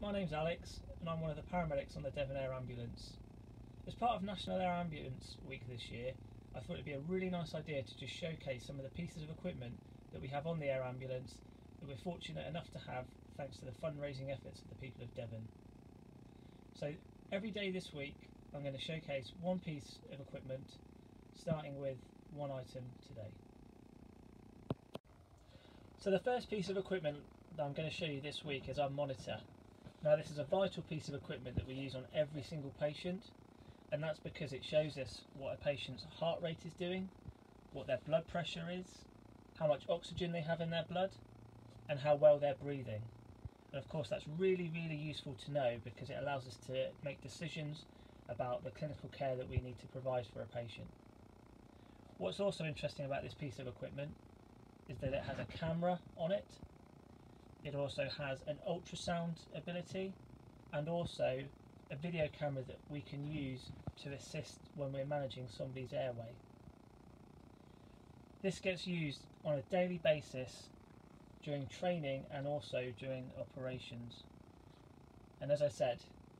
my name's Alex and I'm one of the paramedics on the Devon Air Ambulance. As part of National Air Ambulance Week this year, I thought it'd be a really nice idea to just showcase some of the pieces of equipment that we have on the air ambulance that we're fortunate enough to have thanks to the fundraising efforts of the people of Devon. So every day this week I'm going to showcase one piece of equipment starting with one item today. So the first piece of equipment that I'm going to show you this week is our monitor. Now this is a vital piece of equipment that we use on every single patient and that's because it shows us what a patient's heart rate is doing, what their blood pressure is, how much oxygen they have in their blood and how well they're breathing. And of course that's really really useful to know because it allows us to make decisions about the clinical care that we need to provide for a patient. What's also interesting about this piece of equipment is that it has a camera on it. It also has an ultrasound ability and also a video camera that we can use to assist when we're managing somebody's airway. This gets used on a daily basis during training and also during operations. And as I said,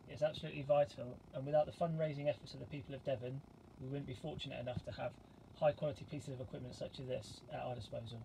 it's absolutely vital and without the fundraising efforts of the people of Devon, we wouldn't be fortunate enough to have high quality pieces of equipment such as this at our disposal.